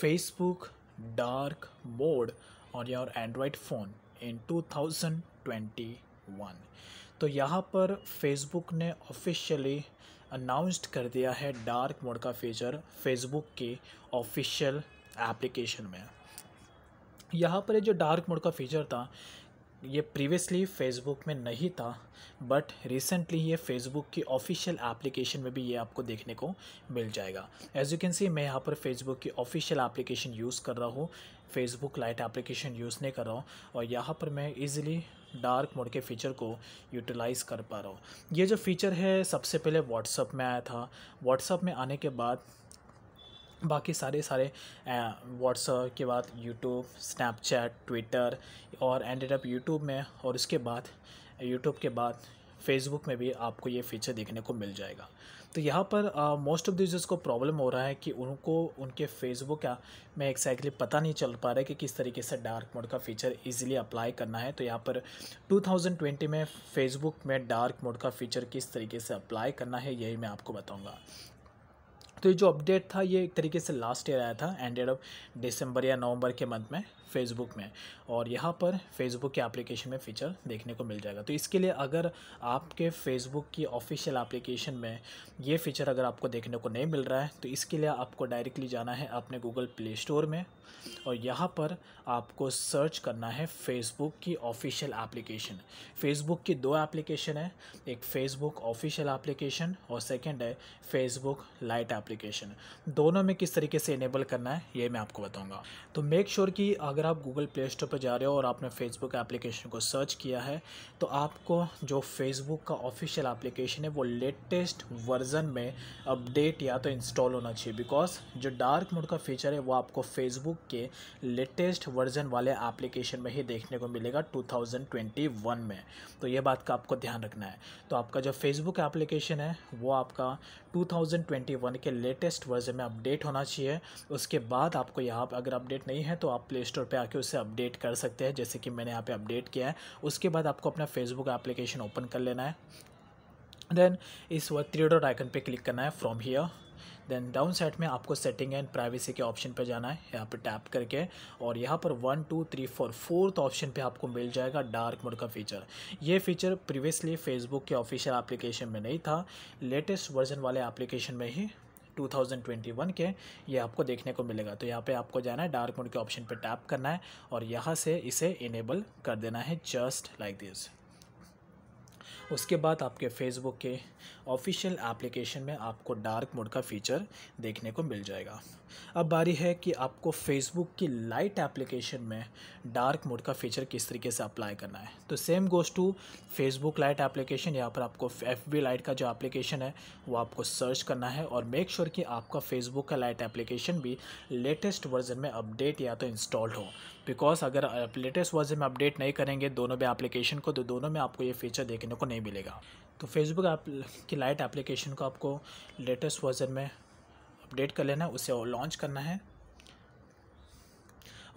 Facebook dark mode on your Android phone in 2021 तो यहाँ पर फेसबुक ने ऑफिशियली अनाउंस्ड कर दिया है डार्क मोड का फीचर फेसबुक की ऑफिशियल एप्लीकेशन में। यहाँ पर जो डार्क मोड का फीचर था ये प्रीवियसली फेसबुक में नहीं था बट रिसेंटली ये फेसबुक की ऑफिशियल एप्लीकेशन में भी ये आपको देखने को मिल जाएगा। एज यू कैन सी मैं यहाँ पर फेसबुक की ऑफिशियल एप्लीकेशन यूज़ कर रहा हूँ। फेसबुक लाइट एप्लीकेशन यूज़ नहीं कर रहा हूँ और यहाँ पर मैं इजीली डार्क मोड के फ़ीचर को यूटिलाइज़ कर पा रहा हूँ। ये जो फ़ीचर है, सबसे पहले व्हाट्सअप में आया था। व्हाट्सअप में आने के बाद बाकी सारे सारे व्हाट्सअप के बाद यूट्यूब स्नैपचैट ट्विटर और एंडेड अप यूट्यूब में और उसके बाद यूट्यूब के बाद फेसबुक में भी आपको ये फीचर देखने को मिल जाएगा। तो यहाँ पर मोस्ट ऑफ़ द को प्रॉब्लम हो रहा है कि उनको, उनके फेसबुक का में एक्जैक्टली पता नहीं चल पा रहा है कि किस तरीके से डार्क मोड का फीचर इजीली अप्लाई करना है। तो यहाँ पर 2020 में फेसबुक में डार्क मोड का फीचर किस तरीके से अप्लाई करना है, यही मैं आपको बताऊँगा। तो ये जो अपडेट था, ये एक तरीके से लास्ट ईयर आया था एंडेड ऑफ़ दिसंबर या नवंबर के मंथ में। फेसबुक में। और यहाँ पर फेसबुक के एप्लीकेशन में फ़ीचर देखने को मिल जाएगा। तो इसके लिए अगर आपके फेसबुक की ऑफिशियल एप्लीकेशन में ये फ़ीचर अगर आपको देखने को नहीं मिल रहा है तो इसके लिए आपको डायरेक्टली जाना है अपने गूगल प्ले स्टोर में। और यहाँ पर आपको सर्च करना है फेसबुक की ऑफिशियल एप्लीकेशन फेसबुक की दो एप्लीकेशन है, एक फ़ेसबुक ऑफिशियल एप्लीकेशन और सेकेंड है फेसबुक लाइट एप्लीकेशन दोनों में किस तरीके से इनेबल करना है, ये मैं आपको बताऊँगा। तो मेक श्योर sure कि अगर आप गूगल प्ले स्टोर पर जा रहे हो और आपने फेसबुक एप्लीकेशन को सर्च किया है तो आपको जो फेसबुक का ऑफिशियल एप्लीकेशन है, वो लेटेस्ट वर्जन में अपडेट या तो इंस्टॉल होना चाहिए। बिकॉज़ जो डार्क मोड का फीचर है, वो आपको फेसबुक के लेटेस्ट वर्जन वाले एप्लीकेशन में ही देखने को मिलेगा 2021 में। तो ये बात का आपको ध्यान रखना है। तो आपका जो फेसबुक एप्लीकेशन है, वो आपका 2021 के लेटेस्ट वर्जन में अपडेट होना चाहिए। उसके बाद आपको यहाँ पर अगर अपडेट नहीं है तो आप प्ले स्टोर पर आके उसे अपडेट कर सकते हैं, जैसे कि मैंने यहाँ पे अपडेट किया है। उसके बाद आपको अपना फेसबुक एप्लीकेशन ओपन कर लेना है। देन इस वक्त थ्री डॉट आइकन पे क्लिक करना है from here then down side में आपको सेटिंग एंड प्राइवेसी के ऑप्शन पे जाना है। यहाँ पे टैप करके और यहाँ पर one two three four fourth option पे आपको मिल जाएगा डार्क मोड का फीचर ये फीचर प्रीवियसली फेसबुक के ऑफिशियल एप्लीकेशन में नहीं था लेटेस्ट वर्जन वाले एप्लीकेशन में ही 2021 के, ये आपको देखने को मिलेगा। तो यहाँ पे आपको जाना है डार्क मोड के ऑप्शन पे टैप करना है और यहाँ से इसे इनेबल कर देना है जस्ट लाइक दिस उसके बाद आपके फेसबुक के ऑफिशियल एप्लीकेशन में आपको डार्क मोड का फीचर देखने को मिल जाएगा। अब बारी है कि आपको फेसबुक की लाइट एप्लीकेशन में डार्क मोड का फीचर किस तरीके से अप्लाई करना है। तो same goes to Facebook lite application यहाँ पर आपको एफ़ बी लाइट का जो एप्लीकेशन है, वो आपको सर्च करना है और मेक श्योर sure कि आपका फेसबुक का लाइट एप्लीकेशन भी लेटेस्ट वर्जन में अपडेट या तो इंस्टॉल्ड हो। बिकॉज़ अगर आप लेटेस्ट वर्जन में अपडेट नहीं करेंगे, दोनों भी एप्लीकेशन को तो दोनों में आपको ये फीचर देखने को नहीं मिलेगा। तो फेसबुक ऐप की लाइट एप्लीकेशन को आपको लेटेस्ट वर्जन में अपडेट कर लेना है, उसे लॉन्च करना है।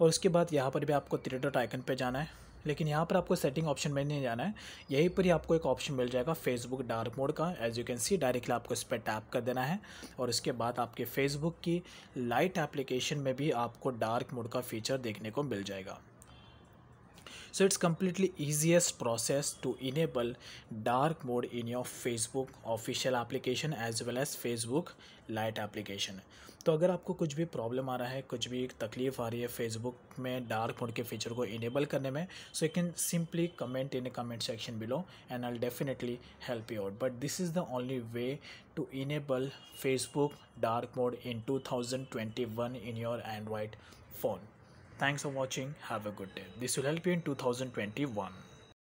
और उसके बाद यहाँ पर भी आपको थ्री डॉट आइकन पे जाना है। लेकिन यहाँ पर आपको सेटिंग ऑप्शन में नहीं जाना है। यहीं पर ही आपको एक ऑप्शन मिल जाएगा फेसबुक डार्क मोड का। As you can see directly आपको इस पर टैप कर देना है। और उसके बाद आपके फेसबुक की लाइट एप्लीकेशन में भी आपको डार्क मोड का फीचर देखने को मिल जाएगा। so it's completely easiest process to enable dark mode in your facebook official application as well as facebook light application. तो अगर आपको कुछ भी प्रॉब्लम आ रहा है, कुछ भी तकलीफ़ आ रही है फेसबुक में डार्क मोड के फीचर को इनेबल करने में so you can simply comment in comment section below and I definitely help you out but this is the only way to enable Facebook dark mode in 2021 in your Android phone Thanks for watching. Have a good day. This will help you in 2021.